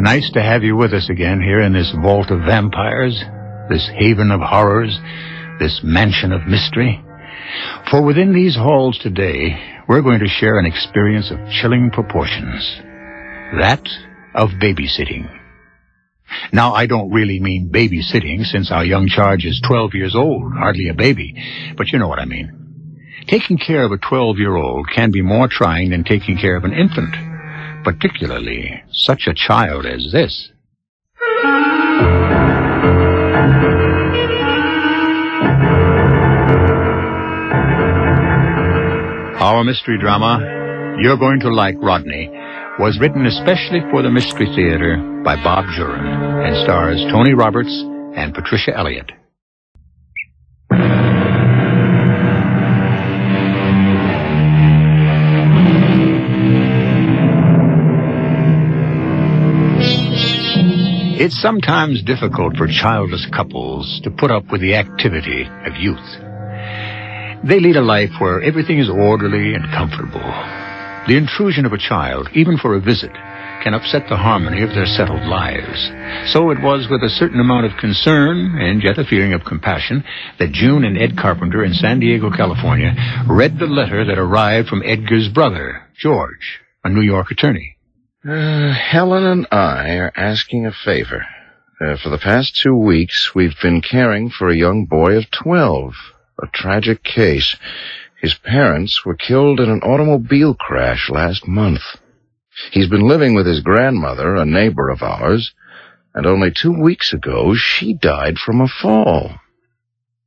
Nice to have you with us again here in this vault of vampires, this haven of horrors, this mansion of mystery. For within these halls today, we're going to share an experience of chilling proportions. That of babysitting. Now, I don't really mean babysitting since our young charge is 12 years old, hardly a baby, but you know what I mean. Taking care of a 12-year-old can be more trying than taking care of an infant, particularly such a child as this. Our mystery drama, You're Going to Like Rodney, was written especially for the Mystery Theater by Bob Juhren and stars Tony Roberts and Patricia Elliott. It's sometimes difficult for childless couples to put up with the activity of youth. They lead a life where everything is orderly and comfortable. The intrusion of a child, even for a visit, can upset the harmony of their settled lives. So it was with a certain amount of concern and yet a feeling of compassion that June and Ed Carpenter in San Diego, California, read the letter that arrived from Edgar's brother, George, a New York attorney. Uh, Helen and I are asking a favor. Uh, for the past two weeks, we've been caring for a young boy of 12. A tragic case. His parents were killed in an automobile crash last month. He's been living with his grandmother, a neighbor of ours, and only two weeks ago, she died from a fall.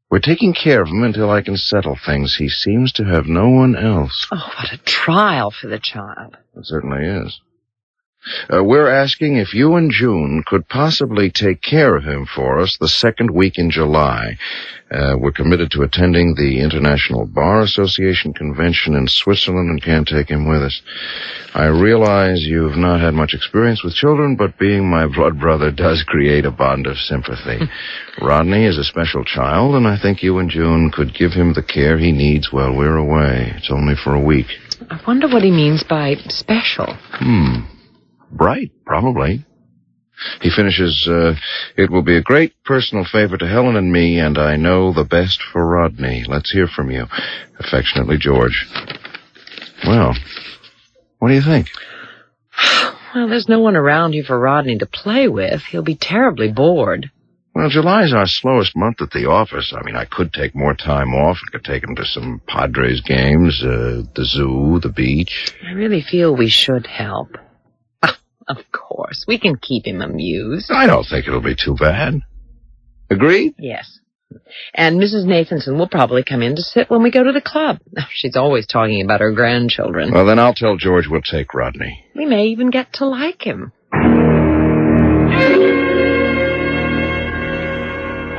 We're taking care of him until I can settle things. He seems to have no one else. Oh, what a trial for the child. It certainly is. Uh, we're asking if you and June could possibly take care of him for us the second week in July. Uh, we're committed to attending the International Bar Association convention in Switzerland and can't take him with us. I realize you've not had much experience with children, but being my blood brother does create a bond of sympathy. Rodney is a special child, and I think you and June could give him the care he needs while we're away. It's only for a week. I wonder what he means by special. Hmm. Bright, probably. He finishes, uh, it will be a great personal favor to Helen and me, and I know the best for Rodney. Let's hear from you. Affectionately, George. Well, what do you think? Well, there's no one around here for Rodney to play with. He'll be terribly bored. Well, July's our slowest month at the office. I mean, I could take more time off. I could take him to some Padres games, uh, the zoo, the beach. I really feel we should help. Of course. We can keep him amused. I don't think it'll be too bad. Agreed? Yes. And Mrs. Nathanson will probably come in to sit when we go to the club. She's always talking about her grandchildren. Well, then I'll tell George we'll take Rodney. We may even get to like him.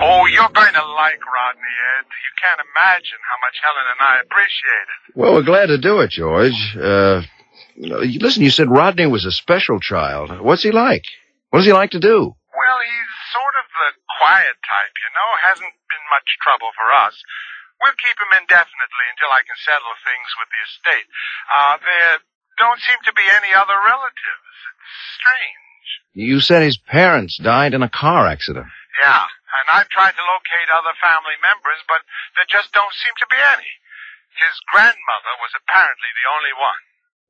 Oh, you're going to like Rodney, Ed. You can't imagine how much Helen and I appreciate it. Well, we're glad to do it, George. Uh, listen, you said Rodney was a special child. What's he like? What does he like to do? Well, he's sort of the quiet type, you know. Hasn't been much trouble for us. We'll keep him indefinitely until I can settle things with the estate. Uh, there don't seem to be any other relatives. It's strange. You said his parents died in a car accident. Yeah, and I've tried to locate other family members, but there just don't seem to be any. His grandmother was apparently the only one.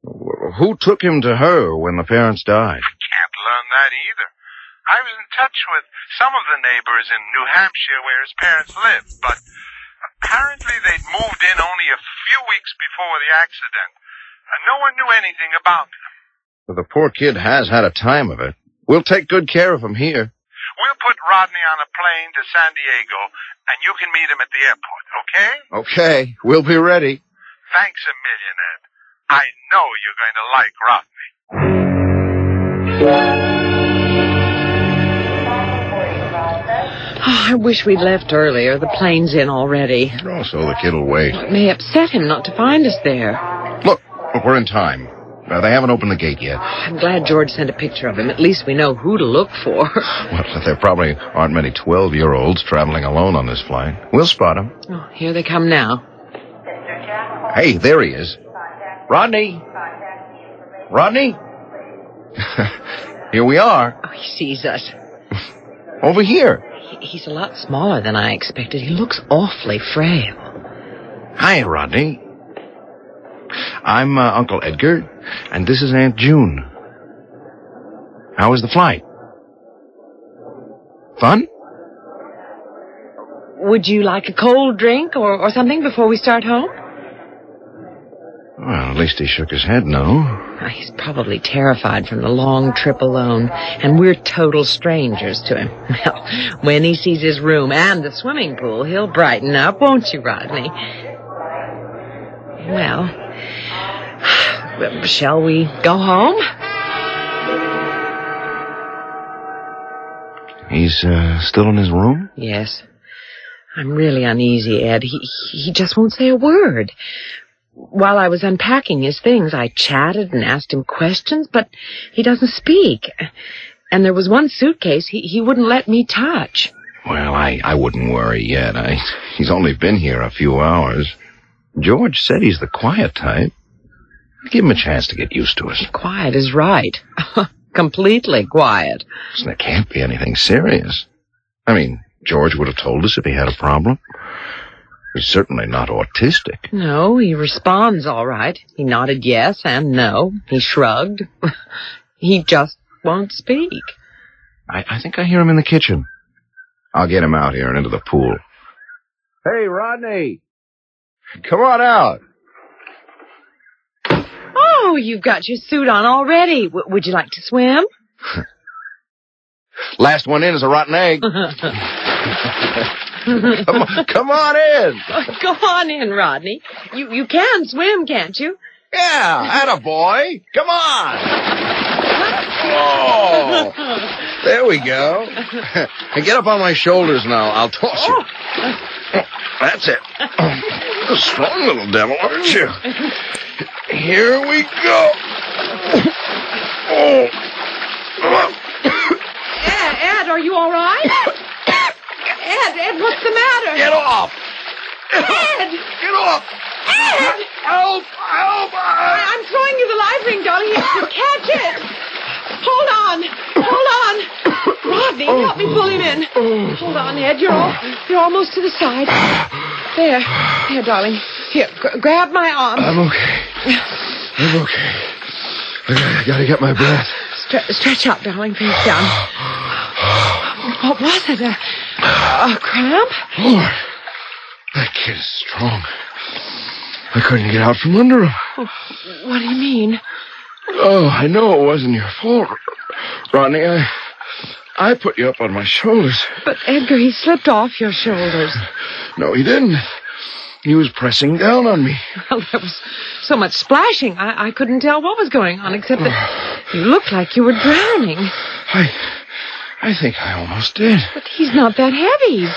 Who took him to her when the parents died? I can't learn that either. I was in touch with some of the neighbors in New Hampshire where his parents lived, but apparently they'd moved in only a few weeks before the accident, and no one knew anything about them. Well, the poor kid has had a time of it. We'll take good care of him here. We'll put Rodney on a plane to San Diego, and you can meet him at the airport, okay? Okay, we'll be ready. Thanks a million, Ed. I know you're going to like Rodney. Oh, I wish we'd left earlier. The plane's in already. Oh, so the kid'll wait. It may upset him not to find us there. Look, look, we're in time. Uh, they haven't opened the gate yet. I'm glad George sent a picture of him. At least we know who to look for. Well, there probably aren't many 12-year-olds traveling alone on this flight. We'll spot him. Oh, here they come now. Hey, there he is. Rodney, Rodney? here we are. Oh, he sees us. Over here. He- He's a lot smaller than I expected. He looks awfully frail. Hi, Rodney. I'm uh, Uncle Edgar, and this is Aunt June. How was the flight? Fun? Would you like a cold drink or, or something before we start home? Well, at least he shook his head no. Oh, He's probably terrified from the long trip alone, and we're total strangers to him. Well, when he sees his room and the swimming pool, he'll brighten up, won't you, Rodney? Well, shall we go home? He's uh, still in his room? Yes. I'm really uneasy, Ed. He he just won't say a word. While I was unpacking his things, I chatted and asked him questions, but he doesn't speak. And there was one suitcase he, he wouldn't let me touch. Well, I, I wouldn't worry yet. I, he's only been here a few hours. George said he's the quiet type. Give him a chance to get used to us. Quiet is right. Completely quiet. There can't be anything serious. I mean, George would have told us if he had a problem. He's certainly not autistic. No, he responds all right. He nodded yes and no. He shrugged. he just won't speak. I, I think I hear him in the kitchen. I'll get him out here and into the pool. Hey, Rodney! Come on out. Oh, you've got your suit on already. W- would you like to swim? Last one in is a rotten egg. come, on, come on in. Go on in, Rodney. You you can swim, can't you? Yeah, boy. Come on. Oh, there we go. And get up on my shoulders now. I'll toss you. That's it. A strong little devil, aren't you? Here we go. Oh. Ed, Ed, are you all right? Ed, Ed, what's the matter? Get off. Ed, Get off. Ed! Help! Help! Uh, I- I'm throwing you the live ring, darling. You have to catch it. Hold on. Hold on. Rodney, help me pull him in. Hold on, Ed. You're all, you're almost to the side. There. Here, darling. Here, gr- grab my arm. I'm okay. I'm okay. I gotta, I gotta get my breath. Stre- stretch out, darling. Face down. What was it? Uh, Oh, a, a cramp? Lord, oh, that kid is strong. I couldn't get out from under him. Oh, what do you mean? Oh, I know it wasn't your fault, Rodney. I, I put you up on my shoulders. But Edgar, he slipped off your shoulders. No, he didn't. He was pressing down on me. Well, there was so much splashing, I, I couldn't tell what was going on, except that you looked like you were drowning. I, I think I almost did. But he's not that heavy. He's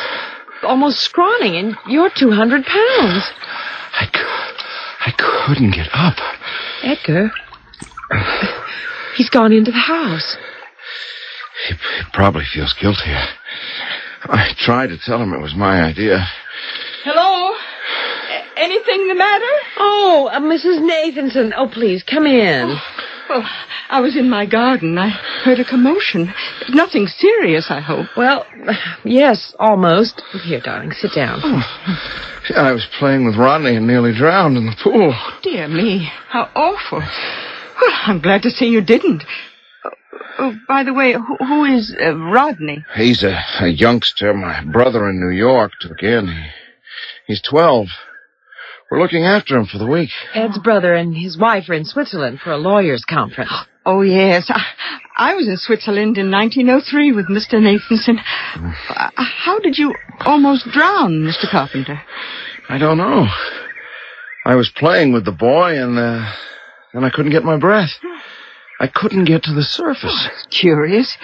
almost scrawny, and you're 200 pounds. I, cou- I couldn't get up. Edgar, he's gone into the house. He, he probably feels guilty. I tried to tell him it was my idea. Hello? A- anything the matter? Oh, uh, Mrs. Nathanson. Oh, please, come in. Well, I was in my garden. I heard a commotion. Nothing serious, I hope. Well, yes, almost. Here, darling, sit down. Yeah, I was playing with Rodney and nearly drowned in the pool. Dear me, how awful. Well, I'm glad to see you didn't. Oh, oh, by the way, who, who is uh, Rodney? He's a, a youngster my brother in New York took in. He, he's 12. We're looking after him for the week. Ed's brother and his wife are in Switzerland for a lawyers' conference. Oh, yes. I, I was in Switzerland in 1903 with Mr. Nathanson. Uh, how did you almost drown, Mr. Carpenter? I don't know. I was playing with the boy and, uh, then I couldn't get my breath. I couldn't get to the surface. Curious.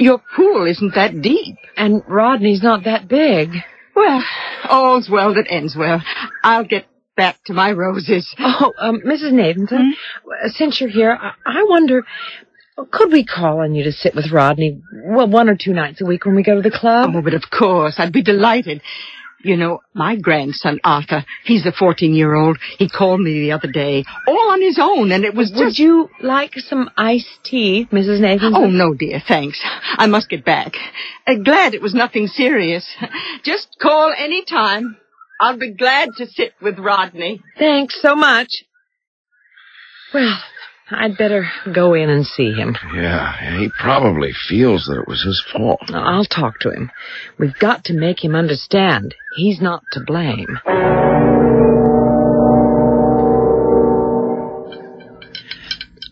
Your pool isn't that deep. And Rodney's not that big. Well, all's well that ends well. I'll get back to my roses. Oh, um, Mrs. Nathanson, uh, since you're here, I, I wonder, could we call on you to sit with Rodney, well, one or two nights a week when we go to the club? Oh, but of course, I'd be delighted. You know, my grandson, Arthur, he's a 14-year-old. He called me the other day, all on his own, and it was Would just... you like some iced tea, Mrs. Nathan? Oh, no, dear, thanks. I must get back. Uh, glad it was nothing serious. Just call any time. I'll be glad to sit with Rodney. Thanks so much. Well, I'd better go in and see him. Yeah, he probably feels that it was his fault. I'll talk to him. We've got to make him understand he's not to blame.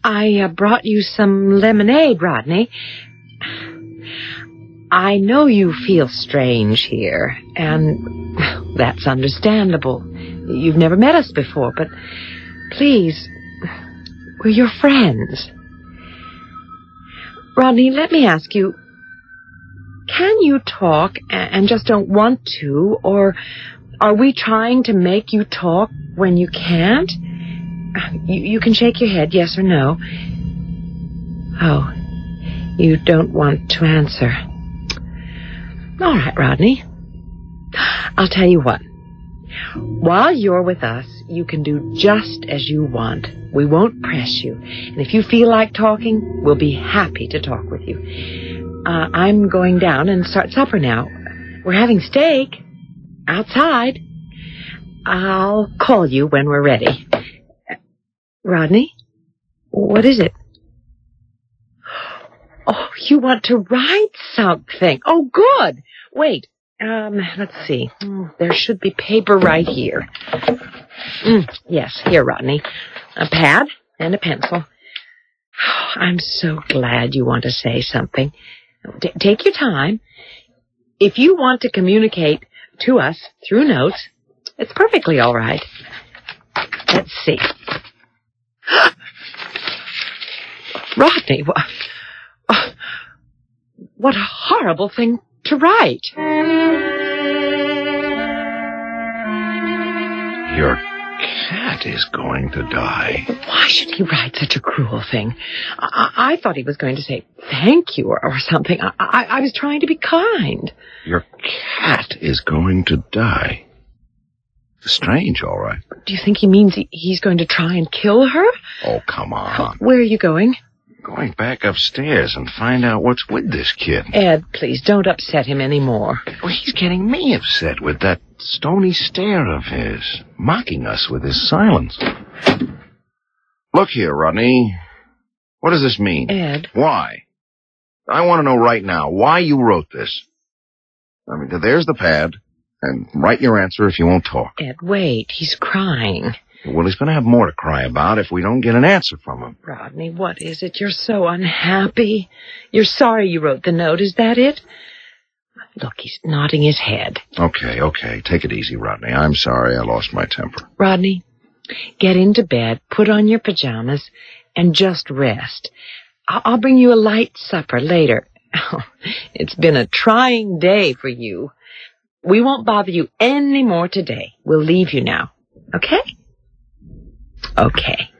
I uh, brought you some lemonade, Rodney. I know you feel strange here, and that's understandable. You've never met us before, but please, we're your friends. Rodney, let me ask you, can you talk and just don't want to, or are we trying to make you talk when you can't? You, you can shake your head, yes or no. Oh, you don't want to answer. All right, Rodney. I'll tell you what. While you're with us, you can do just as you want. We won't press you. And if you feel like talking, we'll be happy to talk with you. Uh, I'm going down and start supper now. We're having steak outside. I'll call you when we're ready. Rodney? What is it? Oh, you want to write something. Oh, good. Wait. Um, let's see. Oh, there should be paper right here. Mm, yes, here, Rodney. A pad and a pencil. I'm so glad you want to say something. Take your time. If you want to communicate to us through notes, it's perfectly all right. Let's see. Rodney, what, what a horrible thing to write. Your cat is going to die. Why should he write such a cruel thing? I, I thought he was going to say thank you or, or something. I, I, I was trying to be kind. Your cat is going to die. Strange, all right. Do you think he means he, he's going to try and kill her? Oh, come on. Where are you going? Going back upstairs and find out what's with this kid. Ed, please don't upset him any more. Well, he's getting me upset with that stony stare of his, mocking us with his silence. Look here, Rodney. What does this mean? Ed, Why? I want to know right now why you wrote this. I mean, there's the pad, and write your answer if you won't talk. Ed, wait. He's crying. Well, he's going to have more to cry about if we don't get an answer from him. Rodney, what is it? You're so unhappy. You're sorry you wrote the note. Is that it? Look, he's nodding his head. Okay, okay. Take it easy, Rodney. I'm sorry I lost my temper. Rodney, get into bed, put on your pajamas, and just rest. I- I'll bring you a light supper later. it's been a trying day for you. We won't bother you any more today. We'll leave you now. Okay? Okay.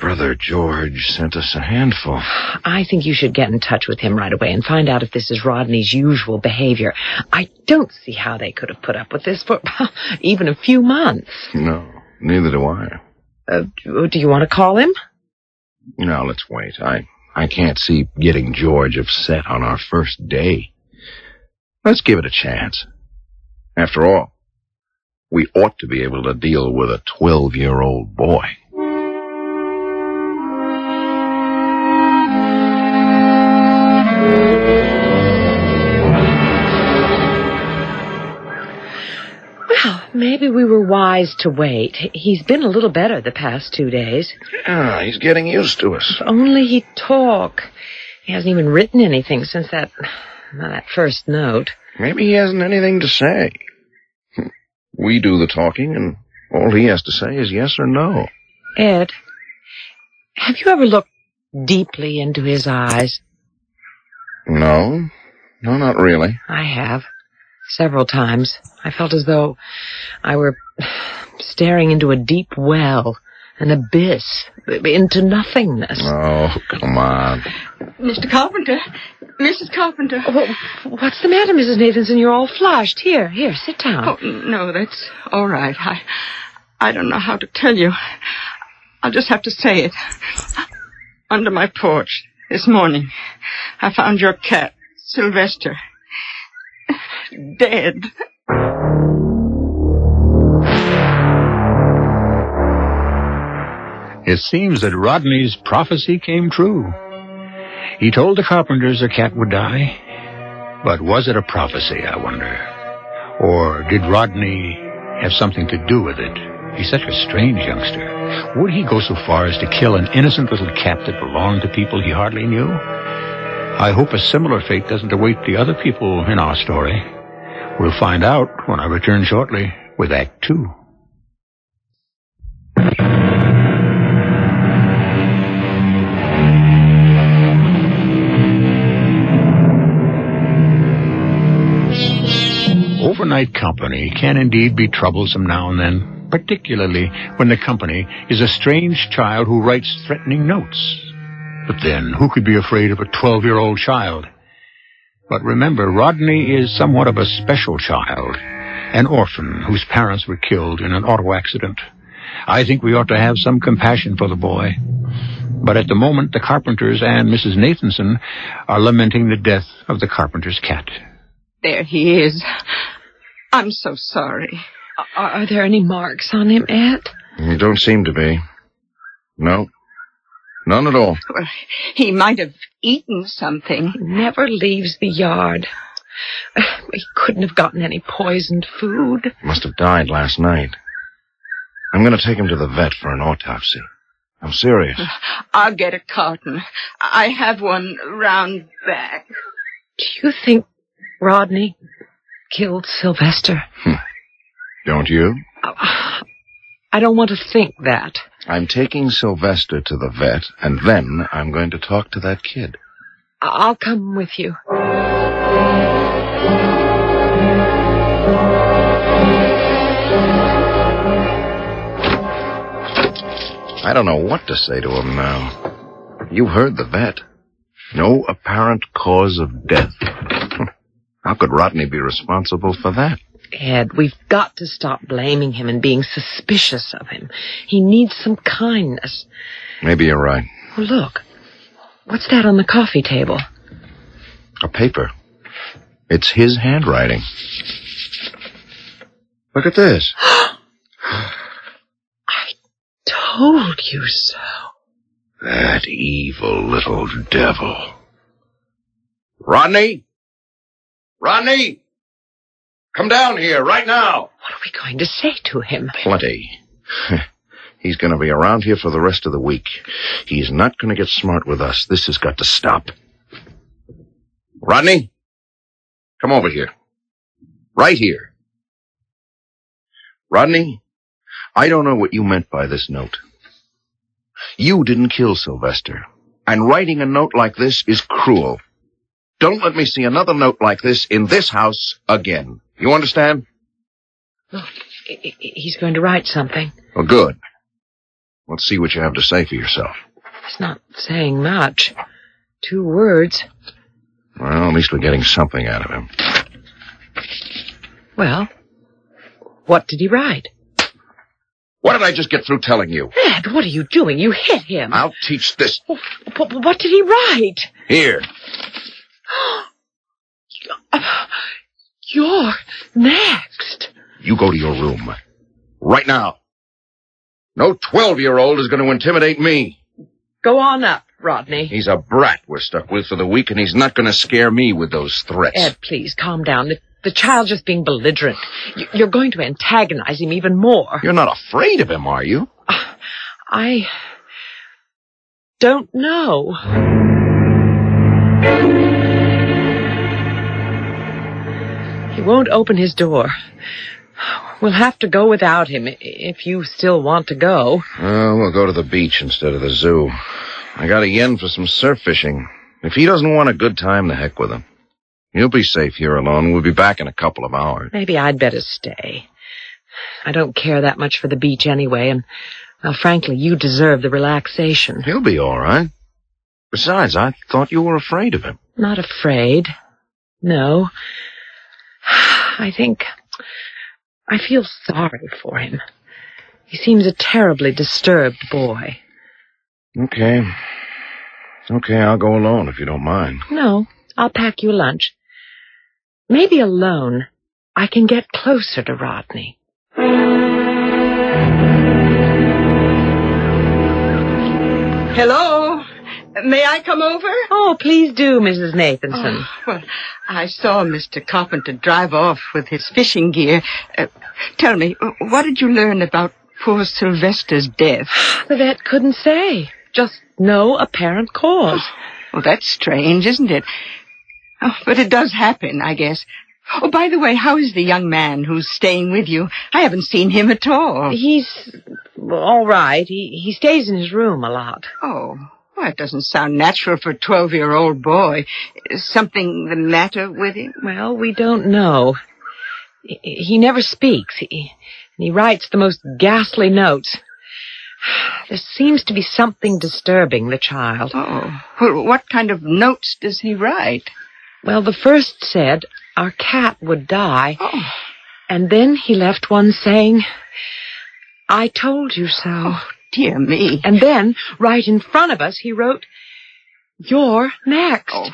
Brother George sent us a handful. I think you should get in touch with him right away and find out if this is Rodney's usual behavior. I don't see how they could have put up with this for even a few months. No, neither do I. Uh, do you want to call him? No, let's wait. I, I can't see getting George upset on our first day. Let's give it a chance. After all, we ought to be able to deal with a 12 year old boy. Well, maybe we were wise to wait. He's been a little better the past two days. Yeah, he's getting used to us. If only he'd talk. He hasn't even written anything since that, well, that first note. Maybe he hasn't anything to say. We do the talking, and all he has to say is yes or no. Ed, have you ever looked deeply into his eyes? No, no, not really. I have. Several times. I felt as though I were staring into a deep well. An abyss. Into nothingness. Oh, come on. Mr. Carpenter. Mrs. Carpenter. Oh, what's the matter, Mrs. Nathanson? You're all flushed. Here, here, sit down. Oh, no, that's all right. I, I don't know how to tell you. I'll just have to say it. Under my porch this morning, I found your cat, Sylvester, dead. It seems that Rodney's prophecy came true. He told the carpenters the cat would die. But was it a prophecy, I wonder? Or did Rodney have something to do with it? He's such a strange youngster. Would he go so far as to kill an innocent little cat that belonged to people he hardly knew? I hope a similar fate doesn't await the other people in our story. We'll find out when I return shortly with Act Two. Overnight company can indeed be troublesome now and then, particularly when the company is a strange child who writes threatening notes. But then, who could be afraid of a 12-year-old child? But remember, Rodney is somewhat of a special child, an orphan whose parents were killed in an auto accident. I think we ought to have some compassion for the boy. But at the moment, the Carpenters and Mrs. Nathanson are lamenting the death of the Carpenter's cat. There he is. I'm so sorry. Are, are there any marks on him, Ed? You don't seem to be. No. None at all. Well, he might have eaten something. He never leaves the yard. He couldn't have gotten any poisoned food. Must have died last night. I'm going to take him to the vet for an autopsy. I'm serious. I'll get a carton. I have one round back. Do you think Rodney killed Sylvester? Hmm. Don't you? I don't want to think that. I'm taking Sylvester to the vet, and then I'm going to talk to that kid. I'll come with you. I don't know what to say to him now. You heard the vet. No apparent cause of death. How could Rodney be responsible for that? Ed, we've got to stop blaming him and being suspicious of him. He needs some kindness. Maybe you're right. Oh, look. What's that on the coffee table? A paper. It's his handwriting. Look at this. I told you so. That evil little devil. Rodney? Rodney? Come down here right now. What are we going to say to him? Plenty. He's going to be around here for the rest of the week. He's not going to get smart with us. This has got to stop. Rodney? Come over here. Right here. Rodney, I don't know what you meant by this note. You didn't kill Sylvester. And writing a note like this is cruel. Don't let me see another note like this in this house again. You understand? Look, he's going to write something. Well, good. Let's see what you have to say for yourself. He's not saying much. Two words. Well, at least we're getting something out of him. Well, what did he write? What did I just get through telling you? Ed, what are you doing? You hit him. I'll teach this. But what did he write? Here. You're next. You go to your room. Right now. No 12-year-old is going to intimidate me. Go on up, Rodney. He's a brat we're stuck with for the week, and he's not going to scare me with those threats. Ed, please calm down. The, the child's just being belligerent. You- You're going to antagonize him even more. You're not afraid of him, are you? Uh, I don't know. He won't open his door. We'll have to go without him if you still want to go. Oh, we'll go to the beach instead of the zoo. I got a yen for some surf fishing. If he doesn't want a good time, the heck with him. You'll be safe here alone. We'll be back in a couple of hours. Maybe I'd better stay. I don't care that much for the beach anyway, and Well, frankly, you deserve the relaxation. He'll be all right. Besides, I thought you were afraid of him. Not afraid. No. I think I feel sorry for him. He seems a terribly disturbed boy. Okay. Okay, I'll go alone if you don't mind. No, I'll pack you a lunch. Maybe alone I can get closer to Rodney. Hello? May I come over? Oh, please do, Mrs. Nathanson. Oh, well, I saw Mr. Carpenter drive off with his fishing gear. Uh, tell me, what did you learn about poor Sylvester's death? The vet couldn't say. Just no apparent cause. Well, that's strange, isn't it? Oh, but it does happen, I guess. Oh, by the way, how is the young man who's staying with you? I haven't seen him at all. He's all right. He he stays in his room a lot. Oh, well, that doesn't sound natural for a 12-year-old boy. Is something the matter with him? Well, we don't know. He, he never speaks. He, he writes the most ghastly notes. There seems to be something disturbing the child. Oh, well, what kind of notes does he write? Well, the first said our cat would die. Oh, And then he left one saying, I told you so. oh dear me. And then, right in front of us, he wrote, You're next. Oh,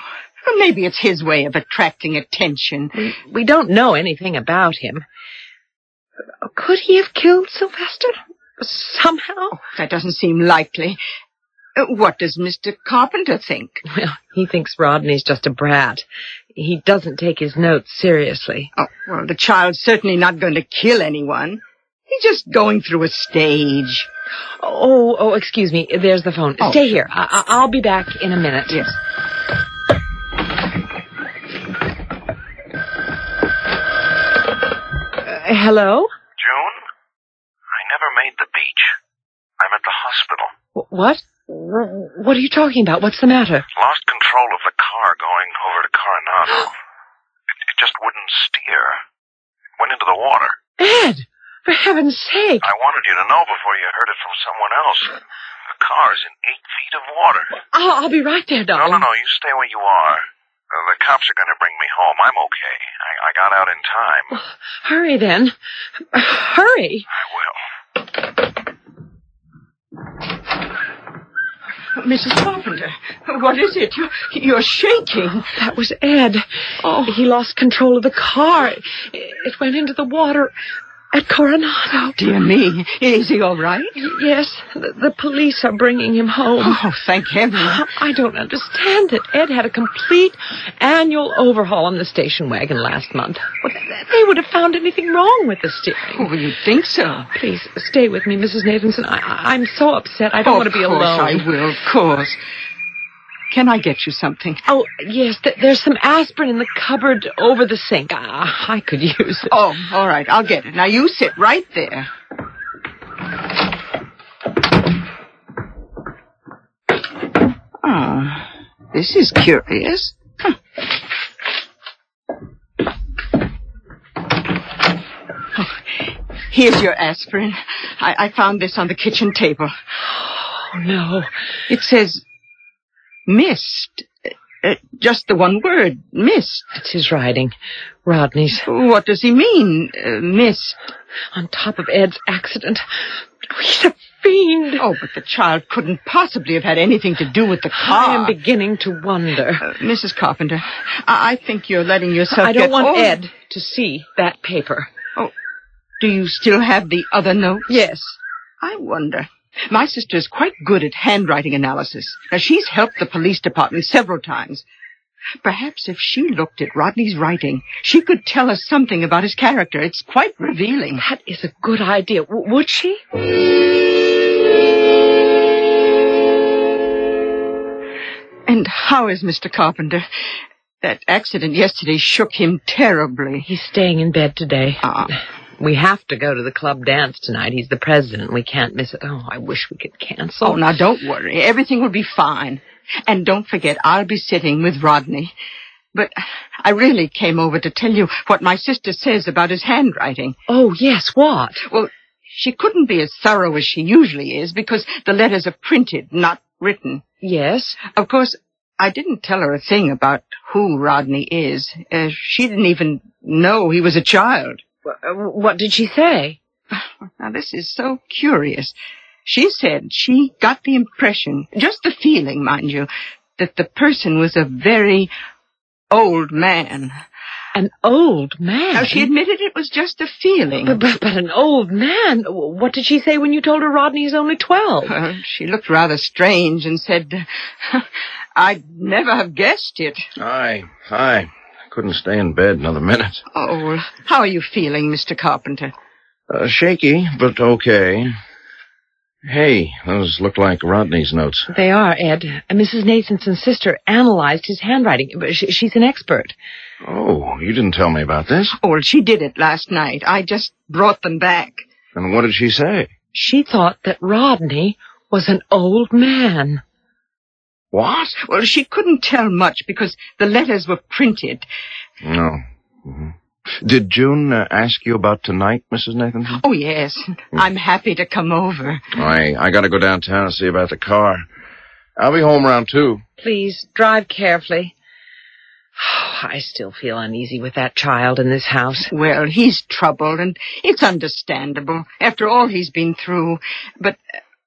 well, maybe it's his way of attracting attention. We, we don't know anything about him. Could he have killed Sylvester? Somehow? That doesn't seem likely. Uh, What does Mr. Carpenter think? Well, he thinks Rodney's just a brat. He doesn't take his notes seriously. Oh, well, the child's certainly not going to kill anyone. He's just going through a stage. Oh, oh, excuse me. There's the phone. Oh. Stay here. I- I- I'll be back in a minute. Yes. Uh, hello? June? I never made the beach. I'm at the hospital. Wh- What? Wh- What are you talking about? What's the matter? Lost control of the car going over to Coronado. it, it just wouldn't steer. Went into the water. Ed! For heaven's sake! I wanted you to know before you heard it from someone else. The car's in eight feet of water. I'll, I'll be right there, No, darling. no, no. no. You stay where you are. Uh, the cops are going to bring me home. I'm okay. I, I got out in time. Hurry then. Hurry. I will. Mrs. Carpenter, what is it? You're, you're shaking. That was Ed. Oh. He lost control of the car. It, it went into the water at Coronado. Dear me. Is he all right? Yes, the, the police are bringing him home. Oh, thank heaven. I don't understand it. Ed had a complete annual overhaul on the station wagon last month. Well, They would have found anything wrong with the steering. Oh, you'd think so. Please stay with me, Mrs. Nathanson. I, I'm so upset. I don't want to be alone. Of course. I will, of course. Can I get you something? Oh, yes, th- there's some aspirin in the cupboard over the sink. Ah, I could use it. Oh, all right. I'll get it. Now you sit right there. Oh, this is curious. Huh. Oh, here's your aspirin. I, I found this on the kitchen table. Oh, no. It says missed. Uh, just the one word, missed. It's his writing. Rodney's. What does he mean, uh, missed? On top of Ed's accident. He's a fiend. Oh, but the child couldn't possibly have had anything to do with the car. I am beginning to wonder. Uh, Mrs. Carpenter, I-, I think you're letting yourself I don't want all- Ed to see that paper. Oh, do you still have the other note? Yes. I wonder. My sister is quite good at handwriting analysis. Now, she's helped the police department several times. Perhaps if she looked at Rodney's writing, she could tell us something about his character. It's quite revealing. That is a good idea. W- would she? And how is Mr. Carpenter? That accident yesterday shook him terribly. He's staying in bed today. Ah. We have to go to the club dance tonight. He's the president. We can't miss it. Oh, I wish we could cancel. Oh, now don't worry. Everything will be fine. And don't forget, I'll be sitting with Rodney. But I really came over to tell you what my sister says about his handwriting. Oh, yes, what? Well, she couldn't be as thorough as she usually is because the letters are printed, not written. Yes? Of course, I didn't tell her a thing about who Rodney is. Uh, she didn't even know he was a child. What did she say? Now, this is so curious. She said she got the impression, just the feeling, mind you, that the person was a very old man. An old man? Now, she admitted it was just a feeling. But, but, but an old man? What did she say when you told her Rodney is only twelve? Uh, she looked rather strange and said, I'd never have guessed it. Hi, hi. Couldn't stay in bed another minute. Oh, how are you feeling, Mr. Carpenter? Uh, shaky, but okay. Hey, those look like Rodney's notes. They are, Ed. Mrs. Nathanson's sister analyzed his handwriting. She's an expert. Oh, you didn't tell me about this. Oh, well, she did it last night. I just brought them back. And what did she say? She thought that Rodney was an old man. What? Well, she couldn't tell much because the letters were printed. No. Mm-hmm. Did June uh, ask you about tonight, Mrs. Nathan? Oh, yes. I'm happy to come over. I, I gotta go downtown and see about the car. I'll be home around two. Please, drive carefully. I still feel uneasy with that child in this house. Well, he's troubled, and it's understandable after all he's been through. But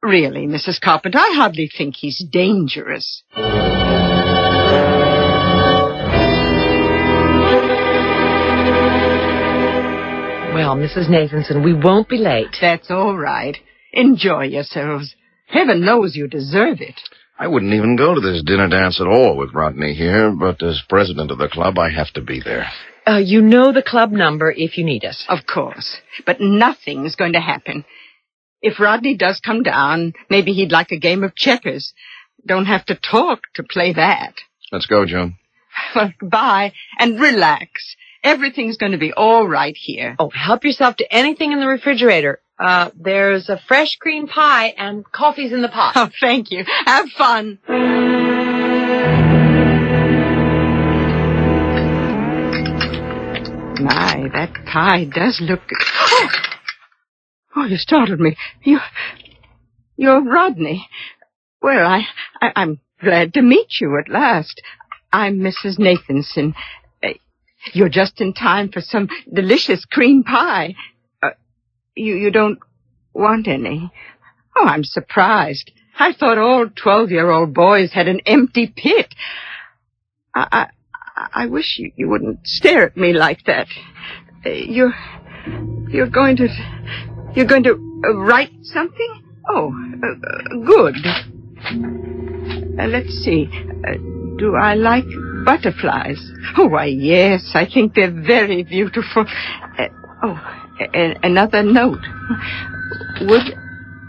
really, Mrs. Carpenter, I hardly think he's dangerous. Well, Mrs. Nathanson, we won't be late. That's all right. Enjoy yourselves. Heaven knows you deserve it. I wouldn't even go to this dinner dance at all with Rodney here, but as president of the club, I have to be there. Uh, you know the club number if you need us. Of course. But nothing's going to happen. If Rodney does come down, maybe he'd like a game of checkers. Don't have to talk to play that. Let's go, June. Well, goodbye, and relax. Everything's going to be all right here. Oh, help yourself to anything in the refrigerator. Uh, there's a fresh cream pie and coffee's in the pot. Oh, thank you. Have fun. My, that pie does look good. Oh! you startled me. You, you're Rodney. Well, I, I, I'm glad to meet you at last. I'm Mrs. Nathanson. You're just in time for some delicious cream pie. Uh, you, you don't want any? Oh, I'm surprised. I thought all twelve-year-old boys had an empty pit. I, I, I wish you, you wouldn't stare at me like that. You're, you're going to, you're going to uh, write something? Oh, uh, good. Uh, let's see. Uh, do I like butterflies? Oh, why, yes. I think they're very beautiful. Uh, oh, another note. Would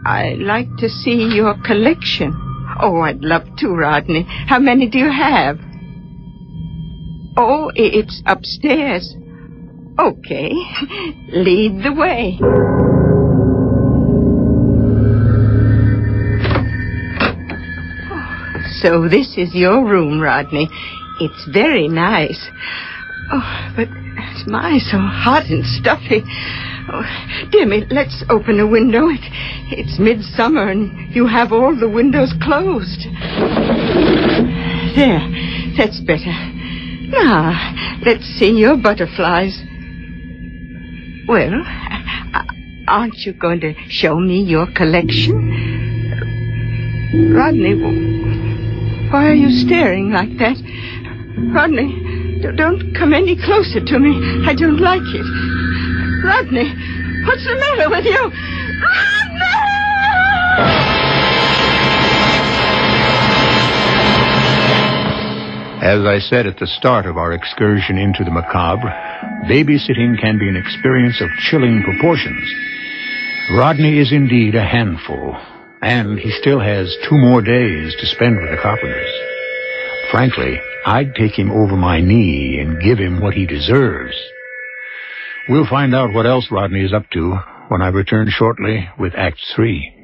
I like to see your collection? Oh, I'd love to, Rodney. How many do you have? Oh, it's upstairs. Okay. Lead the way. So this is your room, Rodney. It's very nice. Oh, but it's my so hot and stuffy. Oh, dear me, let's open a window. It, it's midsummer and you have all the windows closed. There, that's better. Now, let's see your butterflies. Well, aren't you going to show me your collection? Rodney, why are you staring like that? Rodney, don't come any closer to me. I don't like it. Rodney, what's the matter with you? Rodney! As I said at the start of our excursion into the macabre, babysitting can be an experience of chilling proportions. Rodney is indeed a handful, and he still has two more days to spend with the Carpenters. Frankly, I'd take him over my knee and give him what he deserves. We'll find out what else Rodney is up to when I return shortly with Act Three.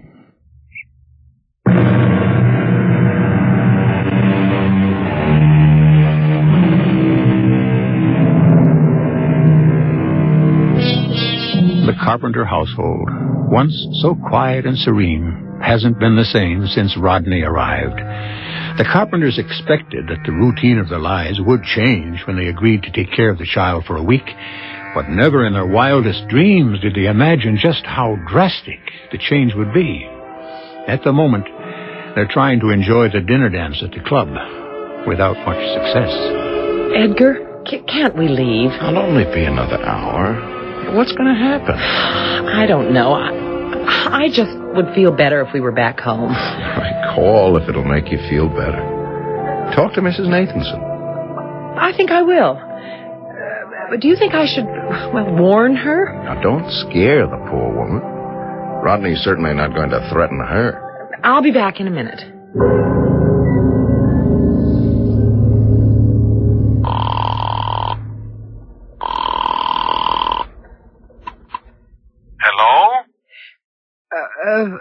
the Carpenter household, once so quiet and serene, hasn't been the same since Rodney arrived. The Carpenters expected that the routine of their lives would change when they agreed to take care of the child for a week, but never in their wildest dreams did they imagine just how drastic the change would be. At the moment, they're trying to enjoy the dinner dance at the club without much success. Edgar, c- can't we leave? I'll only be another hour. What's going to happen? I don't know. I, I just would feel better if we were back home. I call if it'll make you feel better. Talk to Mrs. Nathanson. I think I will. Uh, but do you think I should, well, warn her? Now, don't scare the poor woman. Rodney's certainly not going to threaten her. I'll be back in a minute.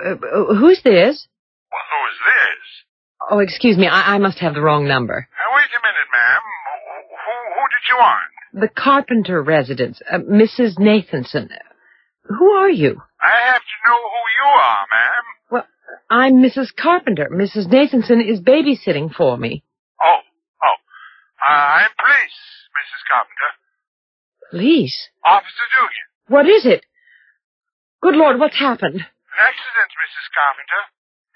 Uh, uh, who's this? Well, who is this? Oh, excuse me. I, I must have the wrong number. Wait a minute, ma'am. Who, who, who did you want? The Carpenter residence, uh, Mrs. Nathanson. Who are you? I have to know who you are, ma'am. Well, I'm Mrs. Carpenter. Mrs. Nathanson is babysitting for me. Oh, oh. Uh, I'm police, Mrs. Carpenter. Police? Officer Dugan. What is it? Good Lord, what's happened? An accident, Mrs. Carpenter.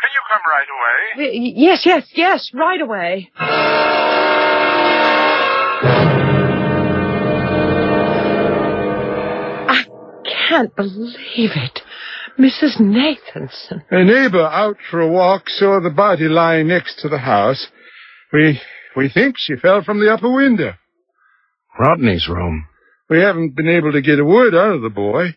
Can you come right away? Y- Yes, yes, yes, right away. I can't believe it. Mrs. Nathanson. A neighbor out for a walk saw the body lying next to the house. We we think she fell from the upper window. Rodney's room. We haven't been able to get a word out of the boy.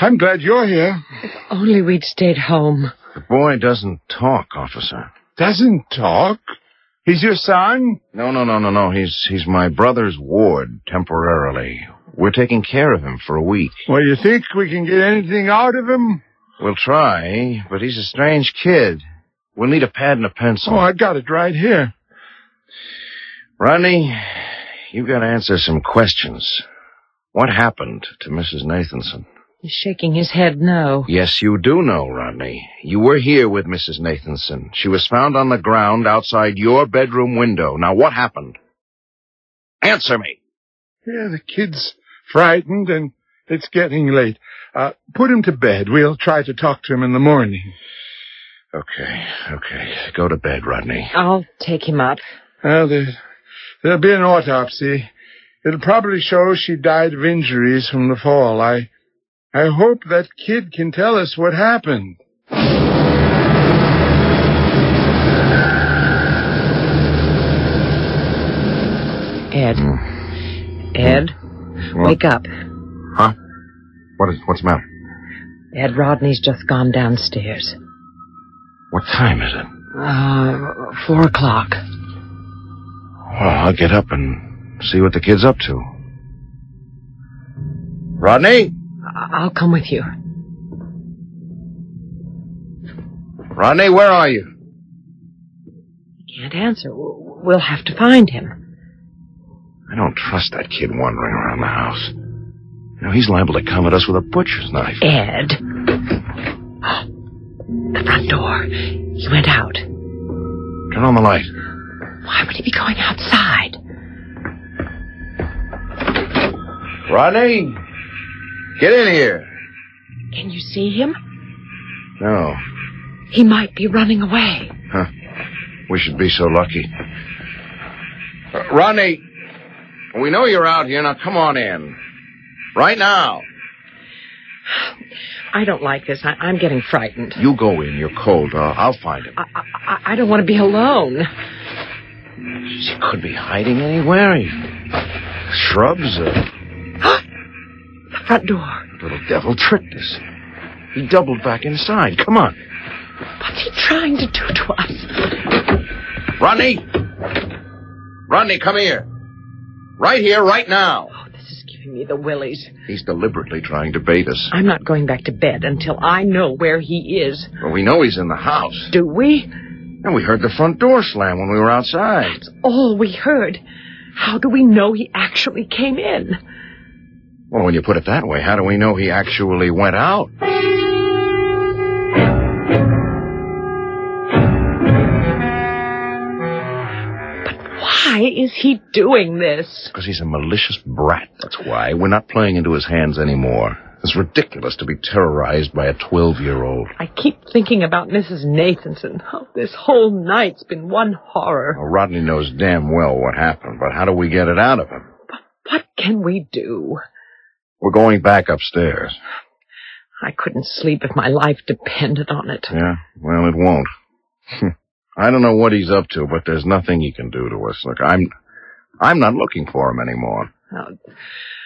I'm glad you're here. If Only we'd stayed home. The boy doesn't talk, officer. Doesn't talk. He's your son? No, no, no, no, no. He's he's my brother's ward temporarily. We're taking care of him for a week. Well, you think we can get anything out of him? We'll try, but he's a strange kid. We'll need a pad and a pencil. Oh, I got it right here. Rodney, you've gotta answer some questions. What happened to Mrs. Nathanson? He's shaking his head no. Yes, you do know, Rodney. You were here with Mrs. Nathanson. She was found on the ground outside your bedroom window. Now, what happened? Answer me. Yeah, the kid's frightened and it's getting late. Uh, put him to bed. We'll try to talk to him in the morning. Okay, okay. Go to bed, Rodney. I'll take him up. Well, there, there'll be an autopsy. It'll probably show she died of injuries from the fall. I, I hope that kid can tell us what happened. Ed. Ed, wake up. Huh? What is, what's the matter? Ed Rodney's just gone downstairs. What time is it? Uh, four o'clock. Well, I'll get up and see what the kid's up to. Rodney? I'll come with you. Rodney, where are you? He can't answer. We'll have to find him. I don't trust that kid wandering around the house. You know, he's liable to come at us with a butcher's knife. Ed. The front door. He went out. Turn on the light. Why would he be going outside? Rodney? Get in here. Can you see him? No. He might be running away. Huh. We should be so lucky. Uh, Rodney, we know you're out here. Now come on in. Right now. I don't like this. I- I'm getting frightened. You go in. You're cold. Uh, I'll find him. I, I-, I don't want to be alone. She could be hiding anywhere. Shrubs. Uh, The front door. little devil tricked us. He doubled back inside. Come on. What's he trying to do to us? Rodney! Rodney, come here. Right here, right now. Oh, this is giving me the willies. He's deliberately trying to bait us. I'm not going back to bed until I know where he is. Well, we know he's in the house. Do we? And we heard the front door slam when we were outside. That's all we heard. How do we know he actually came in? Well, when you put it that way, how do we know he actually went out? Why is he doing this? Because he's a malicious brat, that's why. We're not playing into his hands anymore. It's ridiculous to be terrorized by a 12-year-old. I keep thinking about Mrs. Nathanson. Oh, this whole night's been one horror. Well, Rodney knows damn well what happened, but how do we get it out of him? What can we do? We're going back upstairs. I couldn't sleep if my life depended on it. Yeah, well, it won't. I don't know what he's up to, but there's nothing he can do to us. Look, I'm, I'm not looking for him anymore. Oh,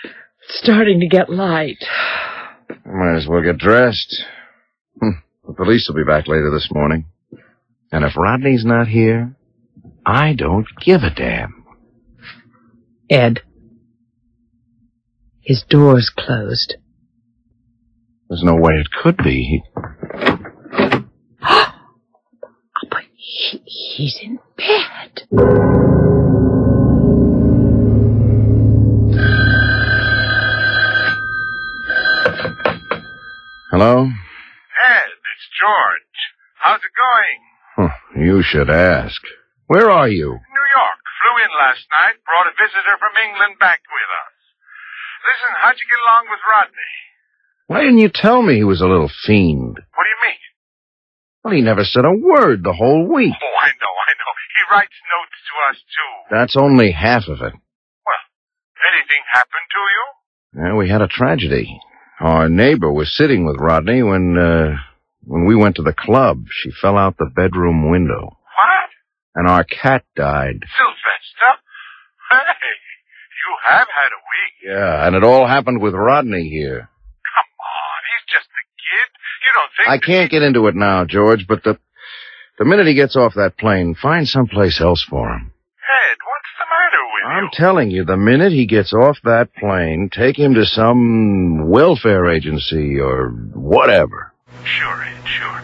it's starting to get light. Might as well get dressed. Hmm, The police will be back later this morning. And if Rodney's not here, I don't give a damn. Ed. His door's closed. There's no way it could be. He, Oh, but he, he's in bed. hello? Ed, it's George. How's it going? Huh, you should ask. Where are you? New York. Flew in last night, brought a visitor from England back with us. Listen, how'd you get along with Rodney? Why didn't you tell me he was a little fiend? What do you mean? Well, he never said a word the whole week. Oh, I know, I know. He writes notes to us, too. That's only half of it. Well, anything happened to you? Yeah, we had a tragedy. Our neighbor was sitting with Rodney when, uh, when we went to the club. She fell out the bedroom window. What? And our cat died. Sylvester? Hey, you have had a week. Yeah, and it all happened with Rodney here. Come on, he's just a kid. You don't think... I can't get into it now, George, but the, the minute he gets off that plane, find someplace else for him. Ed, what's the matter with you? I'm telling you, the minute he gets off that plane, take him to some welfare agency or whatever. Sure, Ed, sure.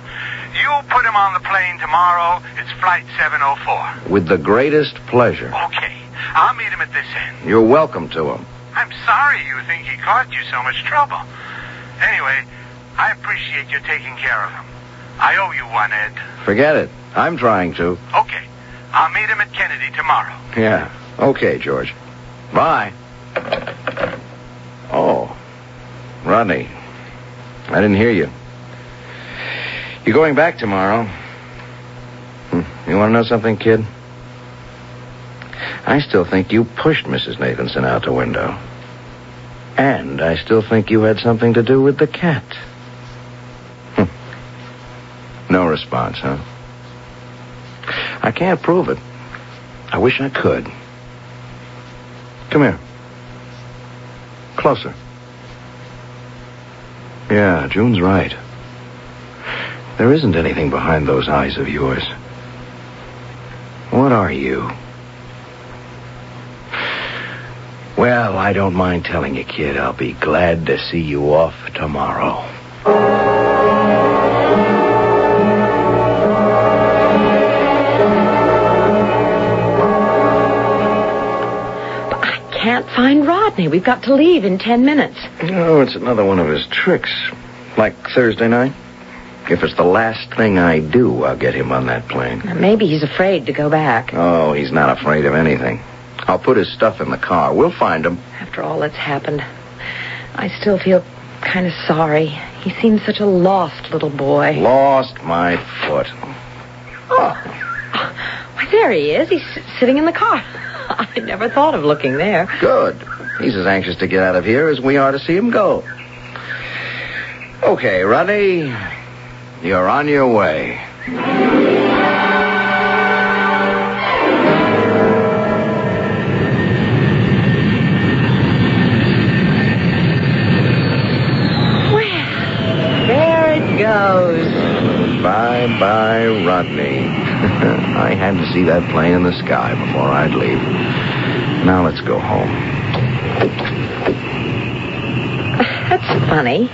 You put him on the plane tomorrow. It's flight 704. With the greatest pleasure. Okay. I'll meet him at this end. You're welcome to him. I'm sorry you think he caused you so much trouble. Anyway, I appreciate your taking care of him. I owe you one, Ed. Forget it. I'm trying to. Okay. I'll meet him at Kennedy tomorrow. Yeah. Okay, George. Bye. Oh. Rodney. I didn't hear you. You're going back tomorrow. Hmm. You want to know something, kid? I still think you pushed Mrs. Nathanson out the window. And I still think you had something to do with the cat. Hmm. No response, huh? I can't prove it. I wish I could. Come here. Closer. Yeah, June's right. There isn't anything behind those eyes of yours. What are you? Well, I don't mind telling you, kid. I'll be glad to see you off tomorrow. But I can't find Rodney. We've got to leave in ten minutes. Oh, it's another one of his tricks. Like Thursday night. If it's the last thing I do, I'll get him on that plane. Maybe he's afraid to go back. Oh, he's not afraid of anything. I'll put his stuff in the car. We'll find him. After all that's happened, I still feel kind of sorry. He seems such a lost little boy. Lost my foot. Oh. Why, there he is. He's sitting in the car. I never thought of looking there. Good. He's as anxious to get out of here as we are to see him go. Okay, Ronnie, You're on your way. Bye Rodney. I had to see that plane in the sky before I'd leave. Now let's go home. That's funny.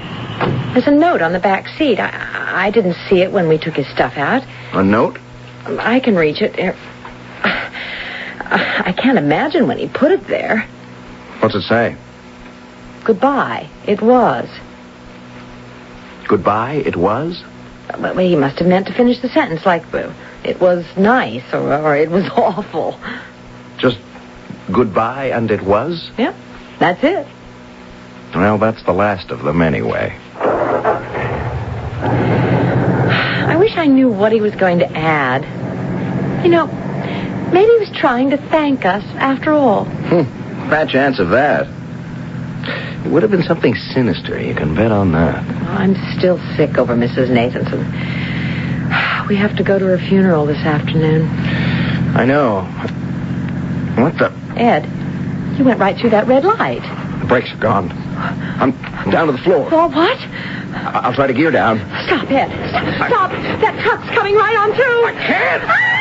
There's a note on the back seat. I, I didn't see it when we took his stuff out. A note? I can reach it. I can't imagine when he put it there. What's it say? Goodbye. It was. Goodbye, it was? But he must have meant to finish the sentence like it was nice or, or it was awful. Just goodbye and it was? Yep, that's it. Well, that's the last of them anyway. I wish I knew what he was going to add. You know, maybe he was trying to thank us after all. Hmm. Fat chance of that. It would have been something sinister. You can bet on that. Oh, I'm still sick over Mrs. Nathanson. We have to go to her funeral this afternoon. I know. What the? Ed, you went right through that red light. The brakes are gone. I'm down to the floor. Oh, what? I- I'll try to gear down. Stop, Ed. Stop. Stop. That truck's coming right on through. I can't. Ah!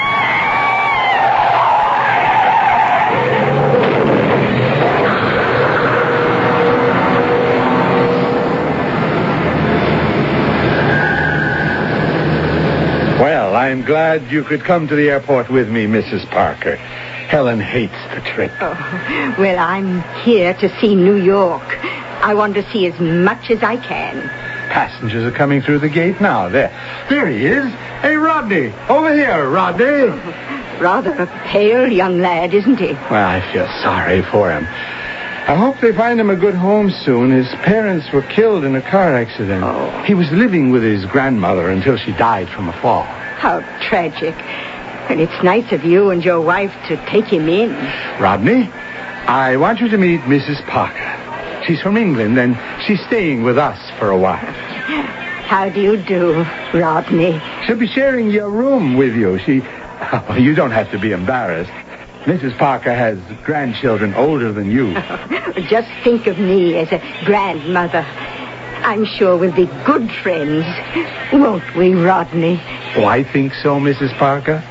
Well, I'm glad you could come to the airport with me, Mrs. Parker. Helen hates the trip. Oh, well, I'm here to see New York. I want to see as much as I can. Passengers are coming through the gate now. There. There he is. Hey, Rodney. Over here, Rodney. Rather a pale young lad, isn't he? Well, I feel sorry for him. I hope they find him a good home soon. His parents were killed in a car accident. Oh. He was living with his grandmother until she died from a fall. How tragic. And it's nice of you and your wife to take him in. Rodney, I want you to meet Mrs. Parker. She's from England, and she's staying with us for a while. How do you do, Rodney? She'll be sharing your room with you. She... Oh, you don't have to be embarrassed. Mrs. Parker has grandchildren older than you. Just think of me as a grandmother. I'm sure we'll be good friends. Won't we, Rodney? Oh, I think so, Mrs. Parker.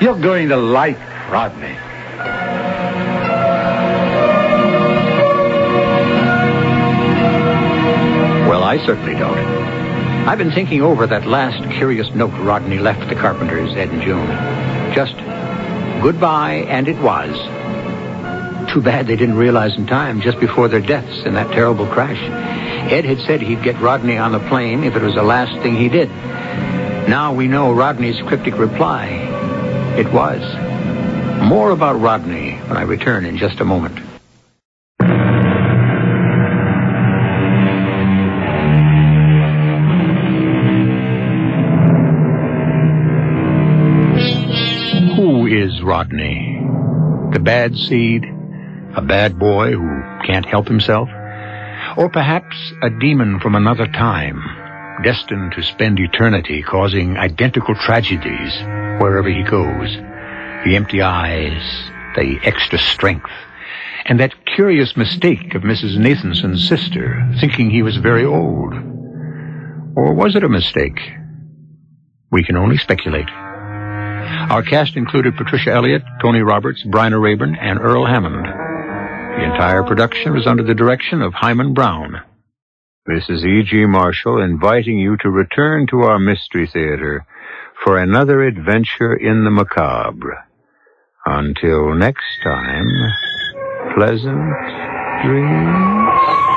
You're going to like Rodney. Well, I certainly don't. I've been thinking over that last curious note Rodney left the Carpenters, Ed and June. Just goodbye, and it was. Too bad they didn't realize in time, just before their deaths in that terrible crash. Ed had said he'd get Rodney on the plane if it was the last thing he did. Now we know Rodney's cryptic reply. It was. More about Rodney when I return in just a moment. Rodney? The bad seed? A bad boy who can't help himself? Or perhaps a demon from another time, destined to spend eternity causing identical tragedies wherever he goes? The empty eyes, the extra strength, and that curious mistake of Mrs. Nathanson's sister, thinking he was very old. Or was it a mistake? We can only speculate. Our cast included Patricia Elliott, Tony Roberts, Bryna Raeburn, and Earl Hammond. The entire production was under the direction of Himan Brown. This is E.G. Marshall inviting you to return to our Mystery Theater for another adventure in the macabre. Until next time, pleasant dreams.